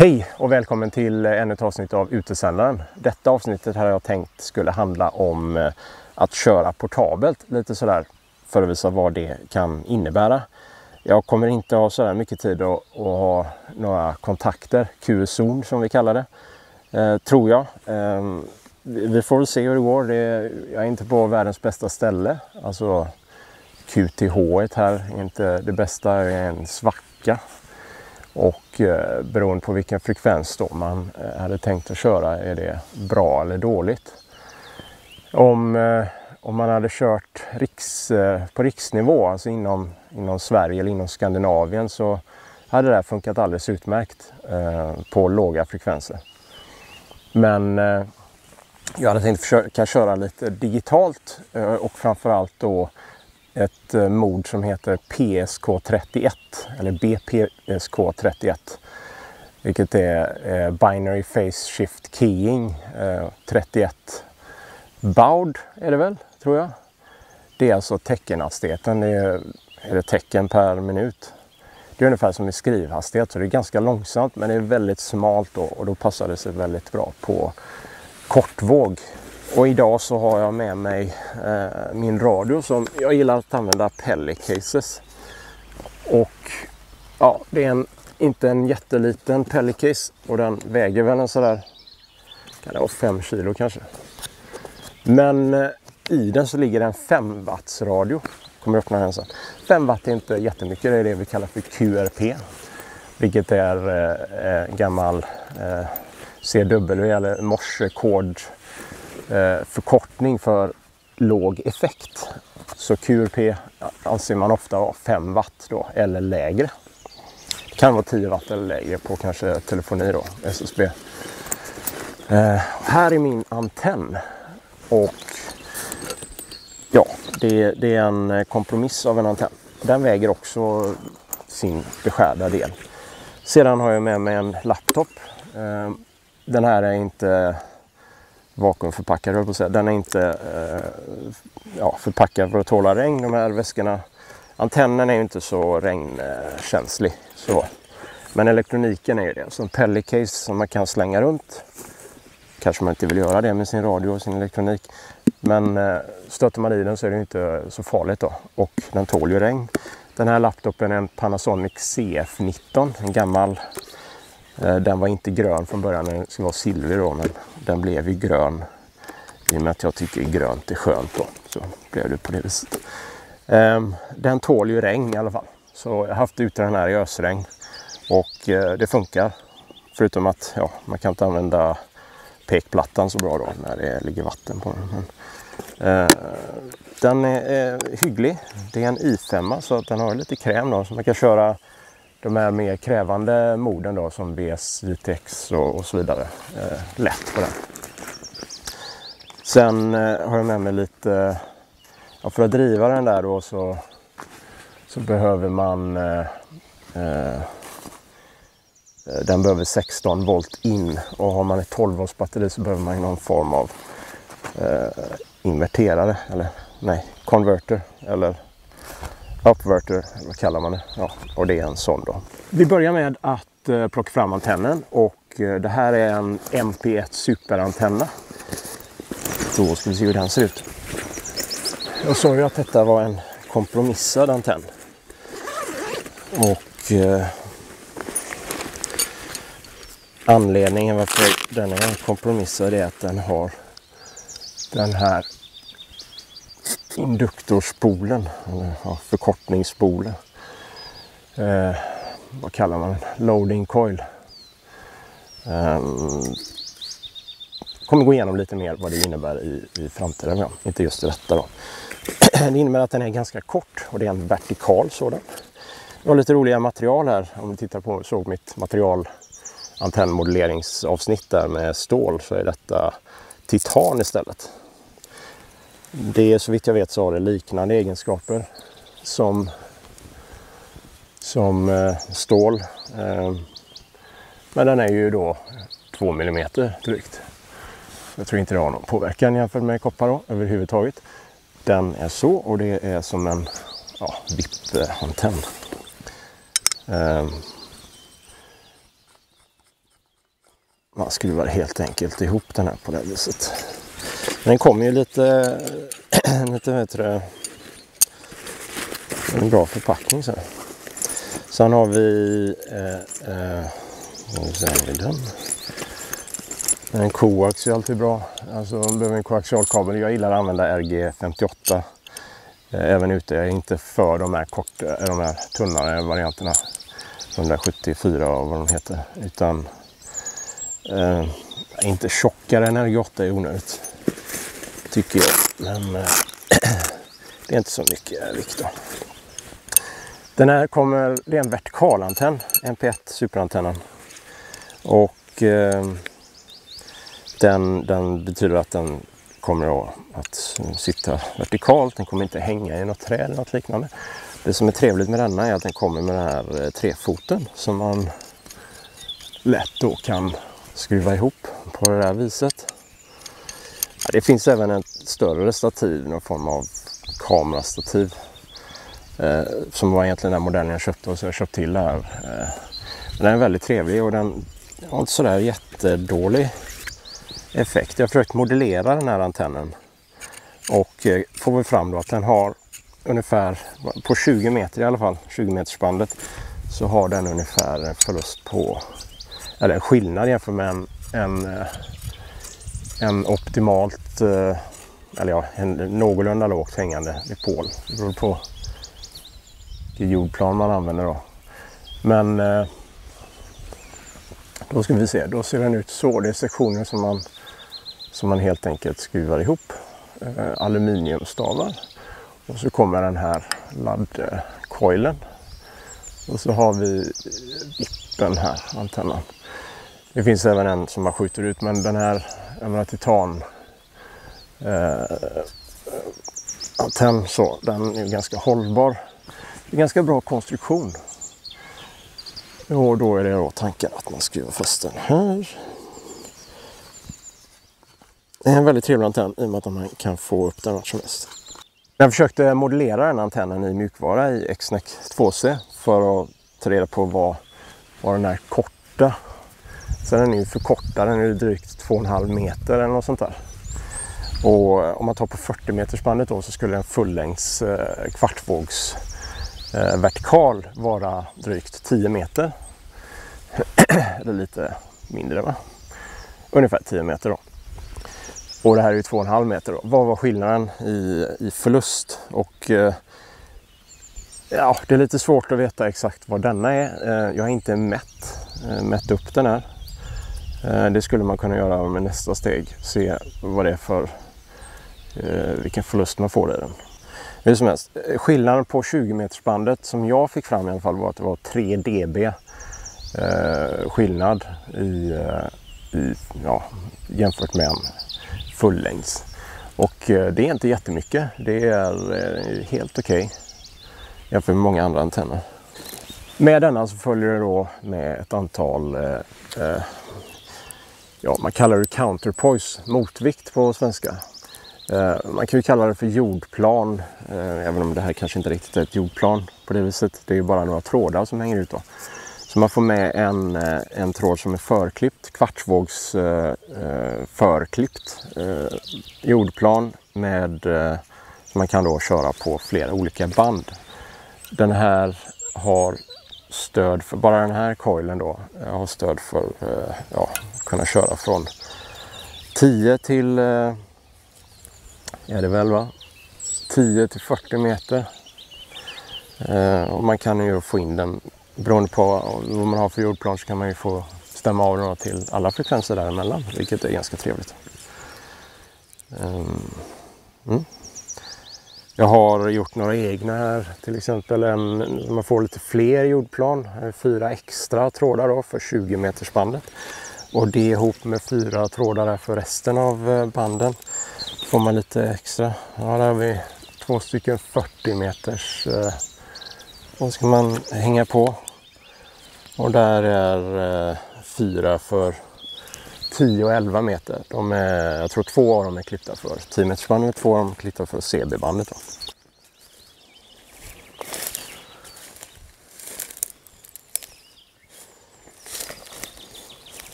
Hej och välkommen till ännu ett avsnitt av Utesändaren. Detta avsnittet har jag tänkt skulle handla om eh, att köra portabelt lite sådär för att visa vad det kan innebära. Jag kommer inte ha så mycket tid att, att ha några kontakter, QSON som vi kallar det, eh, tror jag. Eh, vi får väl se hur det går. Det jag är inte på världens bästa ställe. Alltså QTH här är inte det bästa, det är en svacka och eh, beroende på vilken frekvens då man eh, hade tänkt att köra är det bra eller dåligt. Om, eh, om man hade kört riks, eh, på riksnivå, alltså inom, inom Sverige eller inom Skandinavien så hade det här funkat alldeles utmärkt eh, på låga frekvenser. Men eh, jag hade tänkt försöka köra lite digitalt eh, och framförallt då ett eh, mord som heter PSK31 eller BPSK31. Vilket är eh, Binary Face Shift Keying eh, 31 baud är det väl, tror jag. Det är alltså teckenhastigheten, det är, är det tecken per minut. Det är ungefär som i skrivhastighet så det är ganska långsamt men det är väldigt smalt då, och då passar det sig väldigt bra på kortvåg. Och idag så har jag med mig eh, min radio som jag gillar att använda Pellicases. Och ja, det är en, inte en jätteliten Pellicase och den väger väl en sådär, kan det vara 5 kilo kanske. Men eh, i den så ligger en 5 watts radio. Kommer öppna den sen. 5 watt är inte jättemycket, det är det vi kallar för QRP. Vilket är eh, eh gammal eh, CW eller morsekod Eh, Eh, förkortning för låg effekt. Så QRP anser man ofta vara 5 watt då, eller lägre. Det kan vara 10 watt eller lägre på kanske telefoni då, SSB. Eh, här är min antenn. Och ja, det, det, är en kompromiss av en antenn. Den väger också sin beskärda del. Sedan har jag med mig en laptop. Eh, den här är inte vakuumförpackad höll på att säga. Den är inte eh, ja, förpackad för att tåla regn de här väskorna. Antennen är ju inte så regnkänslig. Så. Men elektroniken är ju det. Så en pellicase som man kan slänga runt. Kanske man inte vill göra det med sin radio och sin elektronik. Men eh, stöter man i den så är det inte så farligt då. Och den tål ju regn. Den här laptopen är en Panasonic CF19. En gammal Eh, den var inte grön från början, den skulle vara silvrig då, men den blev ju grön. I och med att jag tycker grönt är skönt då, så blev det på det viset. Ehm, den tål ju regn i alla fall. Så jag har haft ute den här i ösregn och eh, det funkar. Förutom att ja, man kan inte använda pekplattan så bra då när det ligger vatten på den. Men, eh, den är eh, hygglig. Det är en i5 så att den har lite kräm då så man kan köra de här mer krävande morden då som VS, JTX och, och så vidare eh, lätt på den. Sen eh, har jag med mig lite, ja, för att driva den där då så, så behöver man eh, eh den behöver 16 volt in och har man ett 12 volts batteri så behöver man någon form av eh, inverterare eller nej, konverter eller Upverter, vad kallar man det? Ja, och det är en sån då. Vi börjar med att eh, plocka fram antennen och eh, det här är en MP1 superantenna. Då ska vi se hur den ser ut. Jag sa ju att detta var en kompromissad antenn. Och eh, anledningen varför den är kompromissad är att den har den här induktorspolen, eller ja, förkortningsspolen. Eh, vad kallar man den? Loading coil. Eh, kommer gå igenom lite mer vad det innebär i, i framtiden, ja. inte just detta då. Det innebär att den är ganska kort och det är en vertikal sådan. Jag har lite roliga material här. Om du tittar på såg mitt material antennmodelleringsavsnitt där med stål så är detta titan istället. Det är så vitt jag vet så har det liknande egenskaper som, som eh, stål. Eh, men den är ju då 2 mm drygt. Jag tror inte det har någon påverkan jämfört med koppar då, överhuvudtaget. Den är så och det är som en ja, VIP-antenn. Eh, man skruvar helt enkelt ihop den här på det här viset. Den kommer ju lite, lite vad heter det, en bra förpackning så. Sen har vi, eh, eh, vad vi den? En koax är alltid bra. Alltså man behöver en koaxialkabel. Jag gillar att använda RG58 eh, även ute. Jag är inte för de här, korta, eh, de här tunnare varianterna. 174 och vad de heter. Utan eh, inte tjockare än RG8 är onödigt. Tycker jag. Men eh, det är inte så mycket vikt då. Den här kommer, det är en vertikalantenn, MP1 superantennen. Och eh, den, den betyder att den kommer att sitta vertikalt. Den kommer inte hänga i något träd eller något liknande. Det som är trevligt med denna är att den kommer med den här eh, trefoten som man lätt då kan skruva ihop på det här viset. Det finns även ett större stativ, någon form av kamerastativ. Eh, som var egentligen den modellen jag köpte och så har jag köpt till det här. Eh, den är väldigt trevlig och den har inte sådär jättedålig effekt. Jag har försökt modellera den här antennen och eh, får vi fram då att den har ungefär på 20 meter i alla fall, 20 metersbandet så har den ungefär en förlust på, eller en skillnad jämfört med en, en, eh, en optimalt, eh, eller ja, en någorlunda lågt hängande depål. Det beror på vilket jordplan man använder då. Men eh, då ska vi se, då ser den ut så. Det är sektioner som man som man helt enkelt skruvar ihop eh, aluminiumstavar. Och så kommer den här laddkoilen. Och så har vi vippen här, antennen. Det finns även en som man skjuter ut men den här, jag menar titan eh, antenn så, den är ganska hållbar. Det är ganska bra konstruktion. Och då är det då tanken att man skruvar fast den här det är en väldigt trevlig antenn i och med att man kan få upp den vart som helst. Jag försökte modellera den antennen i mjukvara i XNEC 2C för att ta reda på vad, vad den här korta. Så den är ju förkortad, den är drygt 2,5 meter eller något sånt där. Och om man tar på 40 metersbandet då så skulle en fullängds eh, kvartvågs eh, vertikal vara drygt 10 meter. eller lite mindre va? Ungefär 10 meter då. Och det här är ju 2,5 meter då. Vad var skillnaden i, i förlust? Och eh, ja, det är lite svårt att veta exakt vad denna är. Eh, jag har inte mätt, eh, mätt upp den här. Eh, det skulle man kunna göra med nästa steg. Se vad det är för eh, vilken förlust man får i den. Hur som helst, eh, skillnaden på 20 metersbandet som jag fick fram i alla fall var att det var 3 dB skillnad i, i, ja, jämfört med en fullängds. Och det är inte jättemycket. Det är helt okej okay jämfört med många andra antenner. Med denna så följer det då med ett antal, eh, ja man kallar det counterpoise, motvikt på svenska. Eh, man kan ju kalla det för jordplan, eh, även om det här kanske inte riktigt är ett jordplan på det viset. Det är ju bara några trådar som hänger ut då. Så man får med en, eh, en tråd som är förklippt, kvartsvågs eh, eh, förklippt eh, jordplan med eh, som man kan då köra på flera olika band. Den här har stöd för, bara den här coilen då, eh, har stöd för eh, ja, kunna köra från 10 till, eh, är det väl va? 10 till 40 meter. Eh, och man kan ju få in den beroende på vad man har för jordplan så kan man ju få stämma av den till alla frekvenser däremellan, vilket är ganska trevligt. Ehm, mm. Jag har gjort några egna här, till exempel en, man får lite fler jordplan, eh, fyra extra trådar då för 20 meters bandet. Och det ihop med fyra trådar för resten av eh, banden får man lite extra. Ja, där har vi två stycken 40 meters. Eh, då de ska man hänga på. Och där är fyra för 10 och 11 meter. De är, jag tror två av dem är klippta för 10 metersbandet och två av dem är klippta för CB-bandet.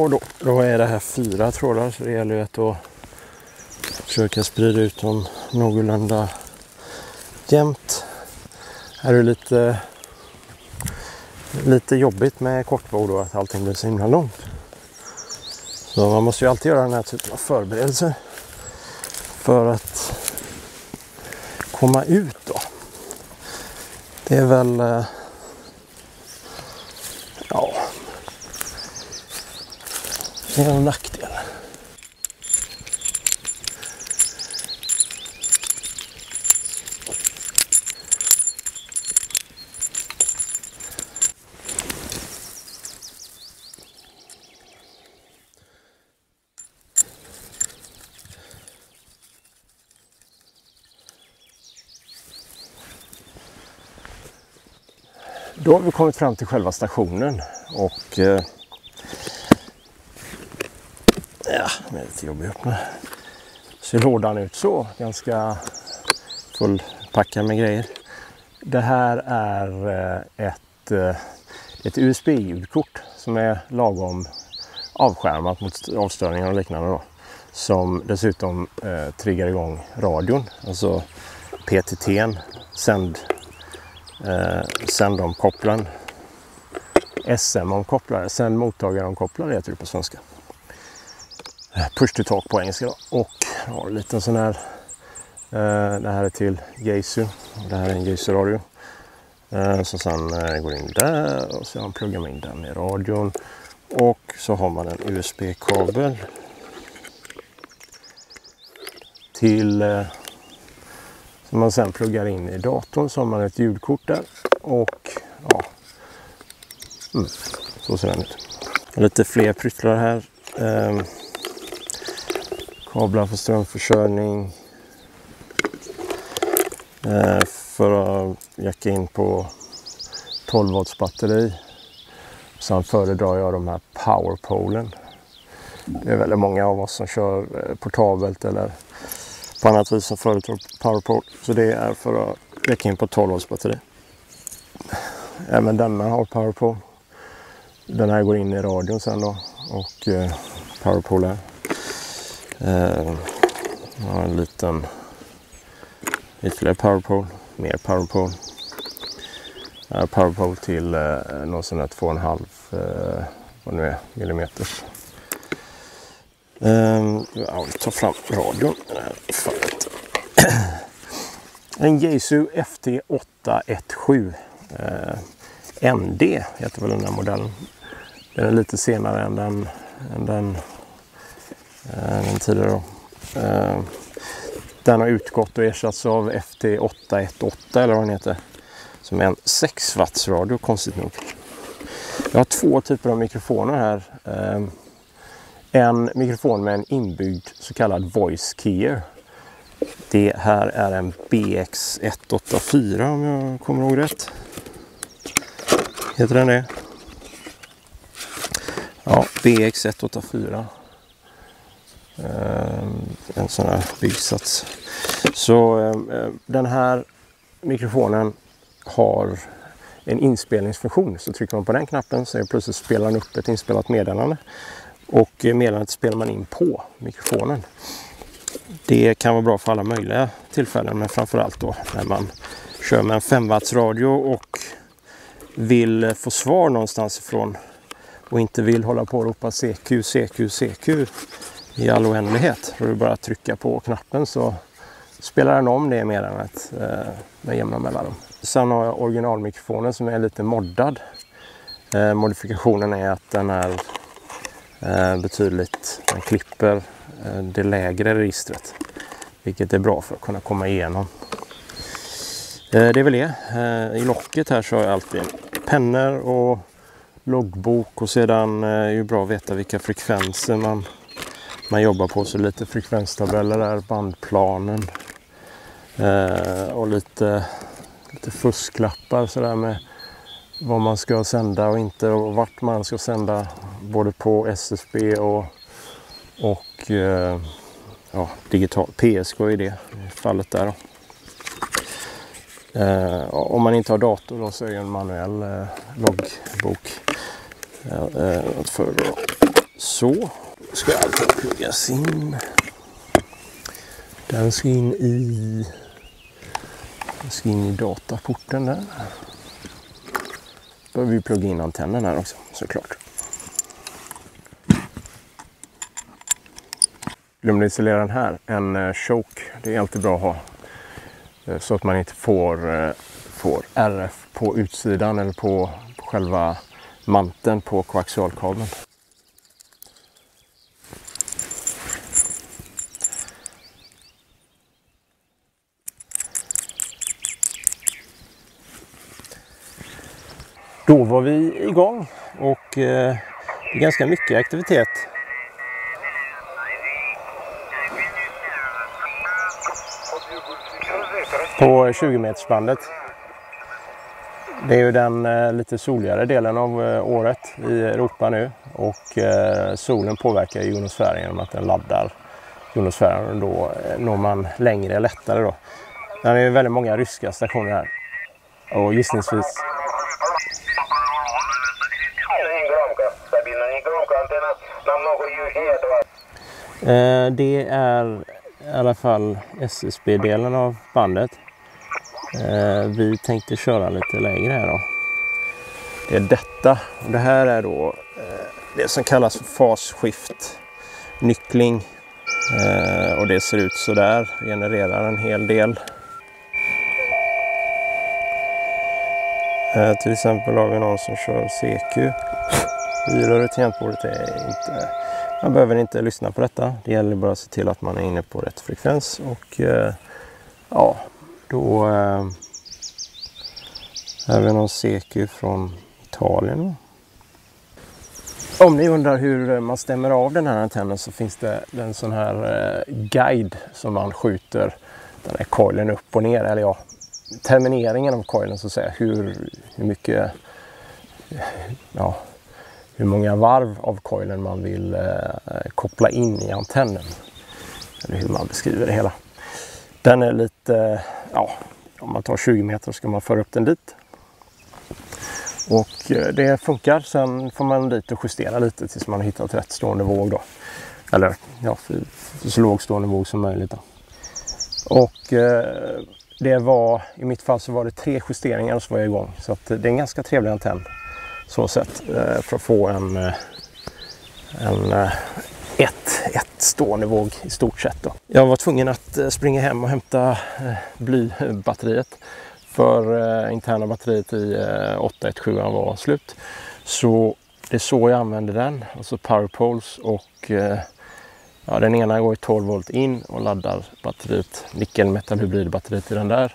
Så då, då är det här fyra trådar så det gäller ju att då försöka sprida ut dem någorlunda jämnt. Här är det lite, lite jobbigt med kortbord då att allting blir så himla långt. Så man måste ju alltid göra den här typen av förberedelser för att komma ut då. Det är väl eh, ja, det är en nackdel. Då har vi kommit fram till själva stationen och eh, Den är lite jobbig att öppna. Ser lådan ut så, ganska fullpackad med grejer. Det här är eh, ett, eh, ett USB-ljudkort som är lagom avskärmat mot avstörningar och liknande. Då, som dessutom eh, triggar igång radion, alltså PTT, sänd eh, sändomkopplaren, SM-omkopplare, sänd mottagaromkopplare heter det på svenska. Push to talk på engelska då. och har en liten sån här. Eh, det här är till Geisu. Det här är en Geisu-radio. Eh, så sen eh, går in där och sen pluggar man in den i radion. Och så har man en USB-kabel till eh, som man sen pluggar in i datorn så har man ett ljudkort där och ja, mm, så ser den ut. Lite fler pryttlar här. Ehm. Kablar för strömförsörjning. Eh, för att jacka in på 12 volts batteri. Sen föredrar jag de här powerpolen. Det är väldigt många av oss som kör eh, portabelt eller på annat vis som föredrar powerpole. Så det är för att jacka in på 12 volts batteri. Även denna har powerpole. Den här går in i radion sen då och eh, powerpole här. Eh, har en liten ytterligare powerpole, mer powerpole. Eh, powerpole till eh, någon sån här 2,5 eh, vad nu är, millimeters. Eh, ja, vi tar fram radion i det här fallet. En Jesu FT817 eh, ND heter väl den här modellen. Den är lite senare än den, än den Eh, den tidigare. då. Eh, den har utgått och ersatts av FT818 eller vad den heter. Som är en 6 watts radio konstigt nog. Jag har två typer av mikrofoner här. Eh, en mikrofon med en inbyggd så kallad voice keyer. Det här är en BX184 om jag kommer ihåg rätt. Heter den det? Ja, BX184. Eh, en sån här byggsats. Så eh, eh, den här mikrofonen har en inspelningsfunktion. Så trycker man på den knappen så plötsligt spelar den upp ett inspelat meddelande. Och meddelandet spelar man in på mikrofonen. Det kan vara bra för alla möjliga tillfällen men framförallt då när man kör med en 5 watts radio och vill få svar någonstans ifrån och inte vill hålla på och ropa CQ, CQ, CQ i all oändlighet. Då är det bara att trycka på knappen så spelar den om det mer än ett, eh, med jämna mellanrum. Sen har jag originalmikrofonen som är lite moddad. Eh, modifikationen är att den är eh, betydligt, den klipper eh, det lägre registret. Vilket är bra för att kunna komma igenom. Eh, det är väl det. Eh, I locket här så har jag alltid pennor och loggbok och sedan är det ju bra att veta vilka frekvenser man, man jobbar på. Så lite frekvenstabeller där, bandplanen eh, och lite, lite fusklappar sådär med vad man ska sända och inte och vart man ska sända både på SSB och, och eh, ja, digital PSK i det fallet där. Eh, om man inte har dator då så är det en manuell eh, loggbok. Eh, eh för så ska allting pluggas in. Den ska in i, den ska in i dataporten där behöver vi plugga in antennen här också såklart. Glömde installera den här, en eh, choke. Det är alltid bra att ha. Eh, så att man inte får, eh, får RF på utsidan eller på, på själva manteln på koaxialkabeln. Var vi igång och eh, det är ganska mycket aktivitet. På 20 metersbandet. Det är ju den eh, lite soligare delen av eh, året i Europa nu och eh, solen påverkar jonosfären genom att den laddar jonosfären och då eh, når man längre lättare då. Det är ju väldigt många ryska stationer här och gissningsvis Eh, det är i alla fall SSB-delen av bandet. Eh, vi tänkte köra lite längre här då. Det är detta. Det här är då eh, det som kallas för fasskift nyckling. Eh, och det ser ut så där. Genererar en hel del. Eh, till exempel har vi någon som kör CQ. Fyröret tangentbordet är inte man behöver inte lyssna på detta. Det gäller bara att se till att man är inne på rätt frekvens och eh, ja, då eh, har vi någon CQ från Italien. Om ni undrar hur eh, man stämmer av den här antennen så finns det en sån här eh, guide som man skjuter den här coilen upp och ner. Eller ja, termineringen av coilen så att säga. Hur, hur mycket ja, hur många varv av coilen man vill eh, koppla in i antennen. Eller hur man beskriver det hela. Den är lite, eh, ja, om man tar 20 meter ska man föra upp den dit. Och eh, det funkar. Sen får man dit och justera lite tills man har hittat rätt stående våg då. Eller ja, så låg stående våg som möjligt. Då. Och eh, det var, i mitt fall så var det tre justeringar och så var jag igång. Så att eh, det är en ganska trevlig antenn så sätt eh, för att få en, eh, en eh, ett, ett stående våg i stort sett. Då. Jag var tvungen att eh, springa hem och hämta eh, blybatteriet för interna batteriet i 817 var slut. Så det är så jag använder den, alltså powerpoles och ja, den ena går i 12 volt in och laddar batteriet, nickelmetallhybridbatteriet i den där.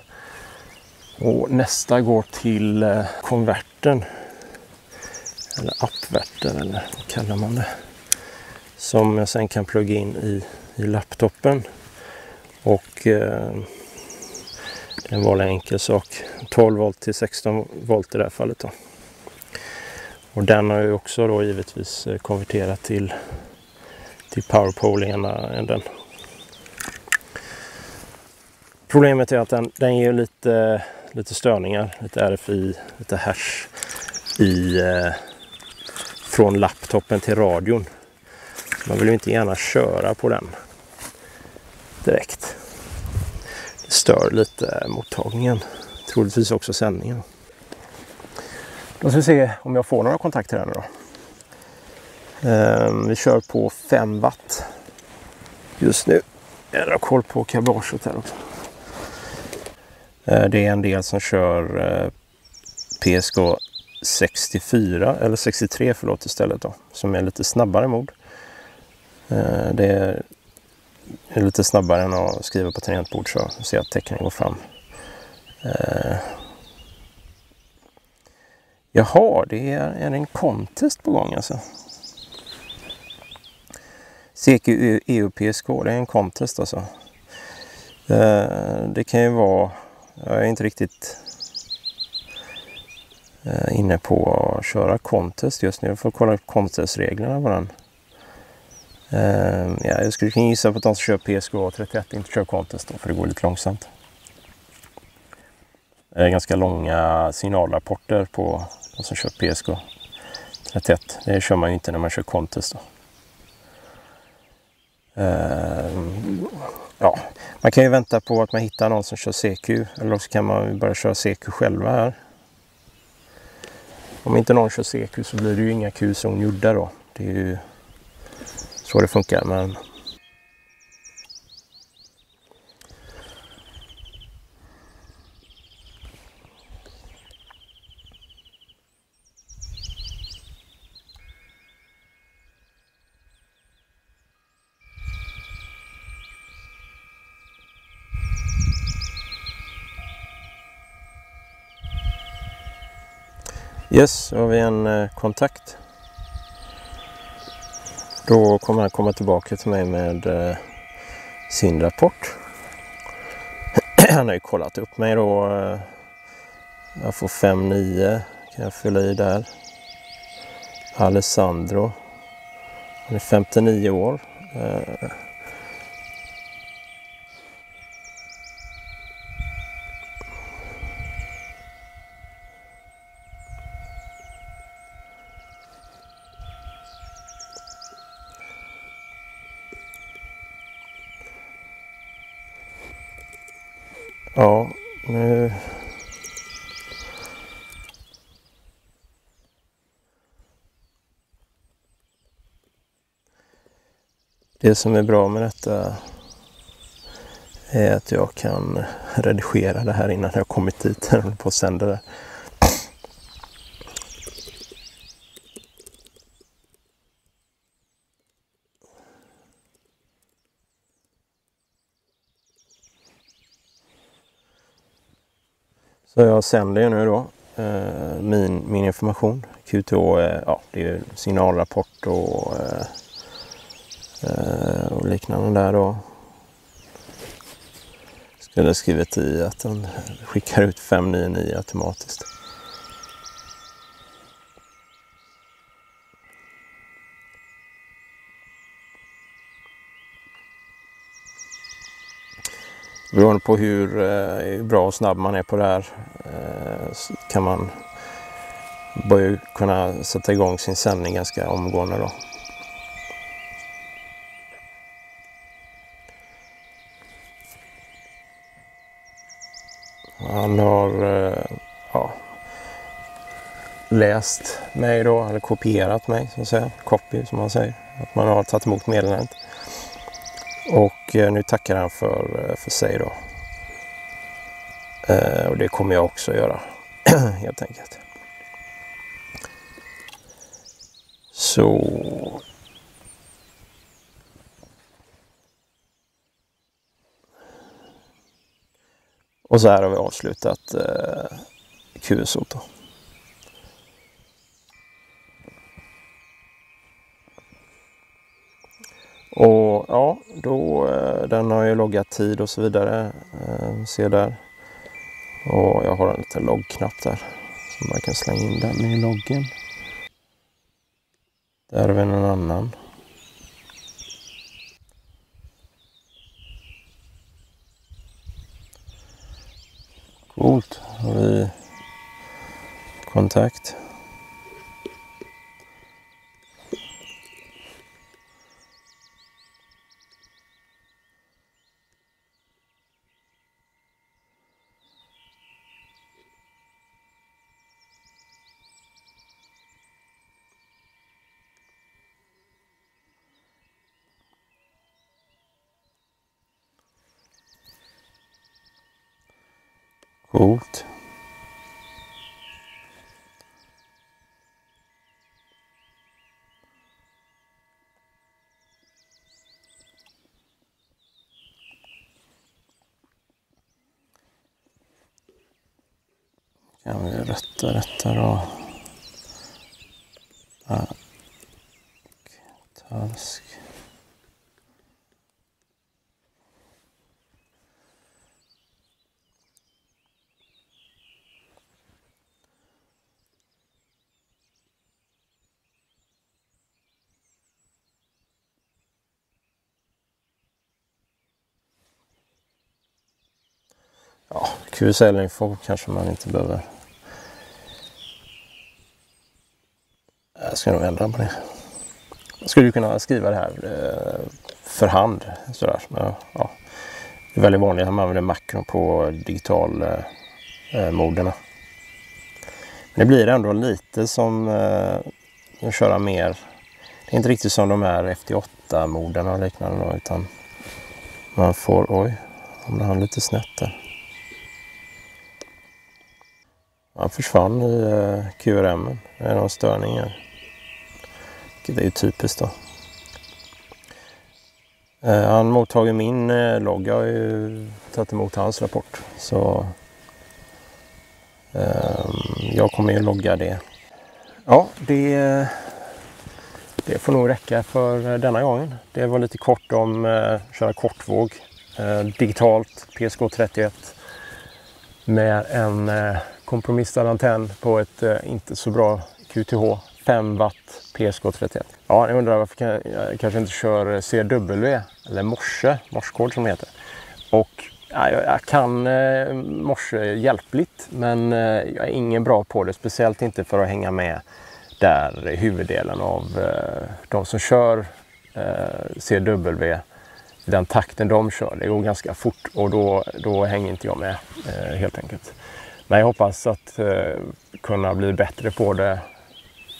Och nästa går till konverten eller appverter eller vad kallar man det. Som jag sen kan plugga in i, i laptopen. Och eh, det är en vanlig enkel sak. 12 volt till 16 volt i det här fallet. Då. Och den har jag också då givetvis eh, konverterat till, till powerpole ena änden. Problemet är att den, den ger lite, lite störningar, lite RFI, lite hash i eh, från laptopen till radion. Man vill ju inte gärna köra på den direkt. Det stör lite mottagningen. Troligtvis också sändningen. Då ska vi se om jag får några kontakter här nu då. Ehm, vi kör på 5 watt. just nu. Jag har koll på kablaget här också. Ehm, det är en del som kör eh, PSK 64 eller 63 förlåt istället då. Som är lite snabbare mod. Eh, det är lite snabbare än att skriva på tangentbord så ser jag att tecknen går fram. Eh, jaha, det är, är en contest på gång alltså. CQ EU PSK, det är en contest alltså. Eh, det kan ju vara, jag är inte riktigt Eh, inne på att köra contest just nu. Jag får kolla contestreglerna på den. Eh, ja, jag skulle kunna gissa på att de som kör PSK 31 inte kör contest då, för det går lite långsamt. Det är ganska långa signalrapporter på de som kör PSK 31. Det kör man ju inte när man kör contest. Då. Uh, ja, man kan ju vänta på att man hittar någon som kör CQ eller så kan man börja köra CQ själva här. Om inte någon kör CQ så blir det ju inga Q-zon gjorda då. Det är ju så det funkar. Men Yes, då har vi en eh, kontakt. Då kommer han komma tillbaka till mig med eh, sin rapport. han har ju kollat upp mig då. Eh, jag får 5-9 kan jag fylla i där. Alessandro. Han är 59 år. Eh, Ja, nu... Det som är bra med detta är att jag kan redigera det här innan jag kommit dit. Jag håller på att sända det. Så jag sänder ju nu då eh, min, min information. QTH eh, ja det är signalrapport och, eh, Eh, och liknande där då. Skulle skrivit i att den skickar ut 599 automatiskt. Beroende på hur eh, bra och snabb man är på det här eh, kan man börja kunna sätta igång sin sändning ganska omgående. Då. Han har eh, ja, läst mig då, eller kopierat mig, så att säga. copy som man säger. Att man har tagit emot meddelandet. Och eh, nu tackar han för, eh, för sig då. Och det kommer jag också göra helt enkelt. Så Och så här har vi avslutat eh, QSO. Då. Och ja, då, eh, den har ju loggat tid och så vidare. Eh, se där. Och jag har en liten loggknapp där. Så man kan slänga in den i loggen. Där har vi någon annan. Coolt. Har vi kontakt. Task. Ja, QSL-info kanske man inte behöver. Jag ska nog ändra på det. Jag skulle kunna skriva det här eh, för hand. Sådär. Ja, det är väldigt vanligt att man använder makron på digitalmoderna. Eh, eh, Men det blir ändå lite som att köra mer. Det är inte riktigt som de här FT8-moderna och liknande då, utan man får, oj, hamnade han lite snett där. Han försvann i QRM. Det är någon störning här. Det är ju typiskt då. Eh, han mottagit min logga logg. Jag har ju tagit emot hans rapport. Så ehm, jag kommer ju logga det. Ja, det, det får nog räcka för denna gången. Det var lite kort om att köra kortvåg. Digitalt PSK31 med en kompromissad antenn på ett inte så bra QTH 5 watt PSK31. Ja, ni undrar varför jag, jag kanske inte kör CW eller morse, morskod som det heter. Och ja, jag, jag, kan eh, morse hjälpligt men eh, jag är ingen bra på det, speciellt inte för att hänga med där huvuddelen av eh, de som kör eh, CW den takten de kör. Det går ganska fort och då, då hänger inte jag med eh, helt enkelt. Men jag hoppas att eh, kunna bli bättre på det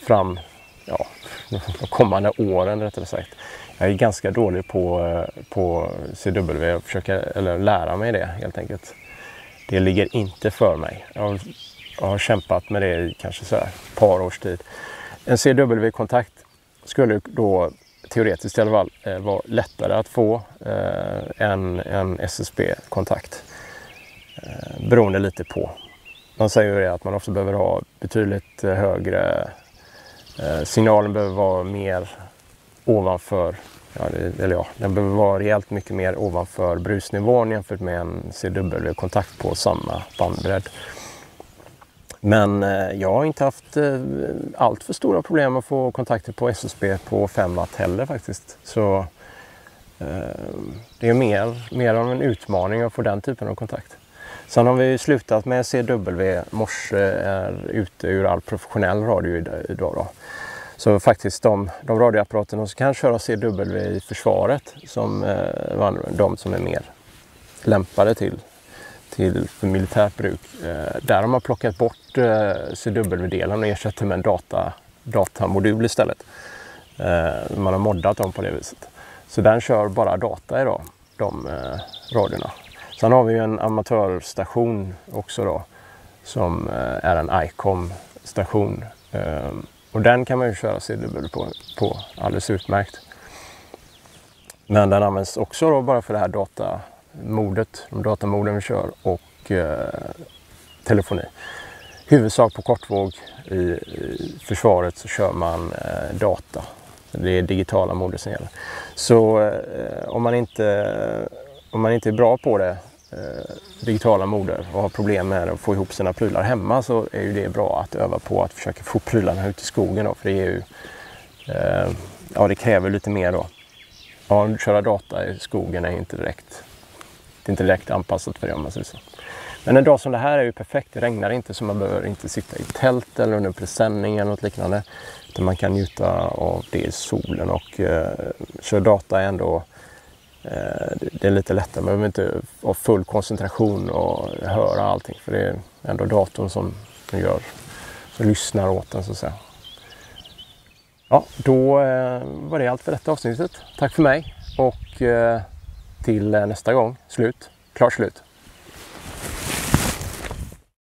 fram ja, de kommande åren rättare sagt. Jag är ganska dålig på, eh, på CW och försöker eller lära mig det helt enkelt. Det ligger inte för mig. Jag har, jag har kämpat med det i kanske så här ett par års tid. En CW-kontakt skulle då teoretiskt i alla fall eh, vara lättare att få eh, än en SSB-kontakt. Eh, beroende lite på man säger ju det att man också behöver ha betydligt eh, högre eh, Eh, signalen behöver vara mer ovanför, ja, det, eller ja, den behöver vara rejält mycket mer ovanför brusnivån jämfört med en CW-kontakt på samma bandbredd. Men eh, jag har inte haft eh, allt för stora problem att få kontakter på SSB på 5 watt heller faktiskt. Så eh, det är mer, mer av en utmaning att få den typen av kontakt. Sen har vi slutat med CW. Morse är ute ur all professionell radio idag. Då. Så faktiskt de, de radioapparaterna som kan köra CW i försvaret som eh, de som är mer lämpade till, till för militärt bruk. Eh, där har man plockat bort eh, CW-delen och ersatt med en data, datamodul istället. Eh, man har moddat dem på det viset. Så den kör bara data idag, de eh, radiorna. Sen har vi ju en amatörstation också då som eh, är en ICOM-station. Eh, och den kan man ju köra CW på, på alldeles utmärkt. Men den används också då bara för det här datamodet, de datamoden vi kör och eh, telefoni. Huvudsak på kortvåg i, i försvaret så kör man eh, data. Det är digitala modet som gäller. Så eh, om man inte om man inte är bra på det, eh, digitala moder och har problem med att få ihop sina prylar hemma så är ju det bra att öva på att försöka få prylarna ut i skogen. Då, för det är ju, eh, ja det kräver lite mer då. Ja, att köra data i skogen är inte direkt, det är inte direkt anpassat för det om man säger så. Men en dag som det här är ju perfekt. Det regnar inte så man behöver inte sitta i tält eller under presenning eller något liknande. Utan man kan njuta av det i solen och eh, köra data är ändå Eh, Eh, det är lite lättare. Man behöver inte ha full koncentration och höra allting. För det är ändå datorn som gör, som lyssnar åt den så att säga. Ja, då eh, var det allt för detta avsnittet. Tack för mig och eh, till nästa gång. Slut. Klart slut.